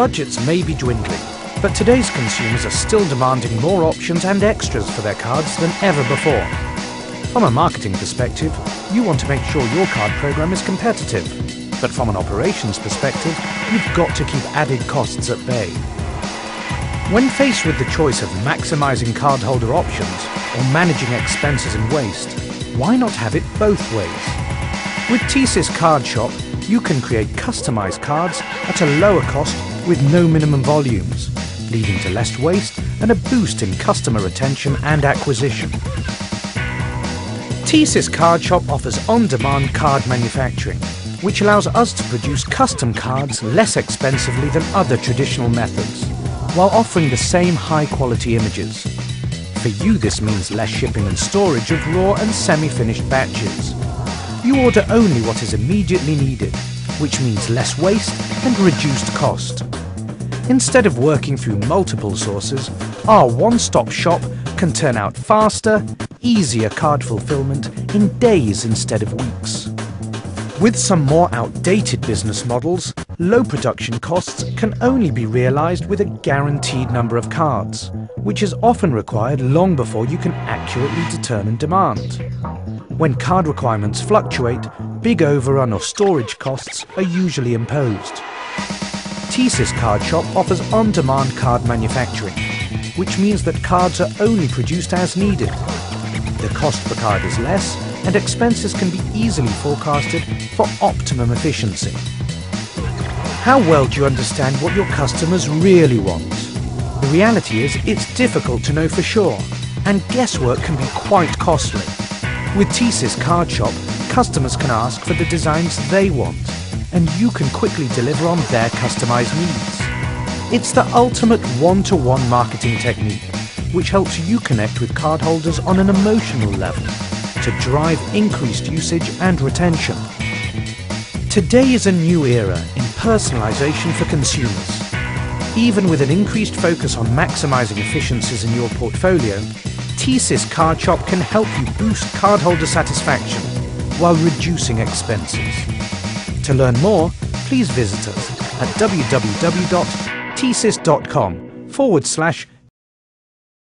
Budgets may be dwindling, but today's consumers are still demanding more options and extras for their cards than ever before. From a marketing perspective, you want to make sure your card program is competitive. But from an operations perspective, you've got to keep added costs at bay. When faced with the choice of maximizing cardholder options or managing expenses and waste, why not have it both ways? With TSYS Card Shop, you can create customized cards at a lower cost with no minimum volumes, leading to less waste and a boost in customer retention and acquisition. TSYS Card Shop offers on-demand card manufacturing, which allows us to produce custom cards less expensively than other traditional methods, while offering the same high-quality images. For you this means less shipping and storage of raw and semi-finished batches. You order only what is immediately needed, which means less waste and reduced cost. Instead of working through multiple sources, our one-stop shop can turn out faster, easier card fulfillment in days instead of weeks. With some more outdated business models, low production costs can only be realized with a guaranteed number of cards, which is often required long before you can accurately determine demand. When card requirements fluctuate, big overrun or storage costs are usually imposed. TSYS Card Shop offers on-demand card manufacturing, which means that cards are only produced as needed. The cost per card is less, and expenses can be easily forecasted for optimum efficiency. How well do you understand what your customers really want? The reality is it's difficult to know for sure, and guesswork can be quite costly. With TSYS Card Shop, customers can ask for the designs they want, and you can quickly deliver on their customized needs. It's the ultimate one-to-one marketing technique, which helps you connect with cardholders on an emotional level to drive increased usage and retention. Today is a new era in personalization for consumers. Even with an increased focus on maximizing efficiencies in your portfolio, TSYS Card Shop can help you boost cardholder satisfaction while reducing expenses. To learn more, please visit us at www.tsys.com forward slash